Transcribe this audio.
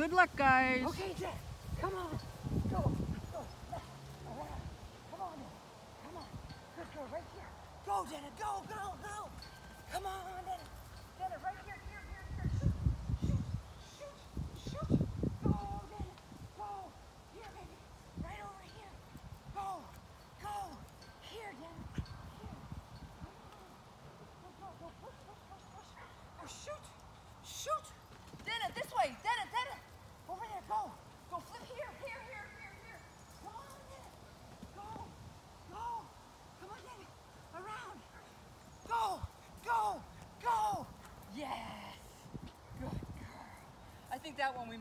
Good luck, guys. Okay, Jack. Come on. Go. Go. Come on. Come on. Good girl. Right here. Go, Dhena. Go, go, go. Come on. think that one we made.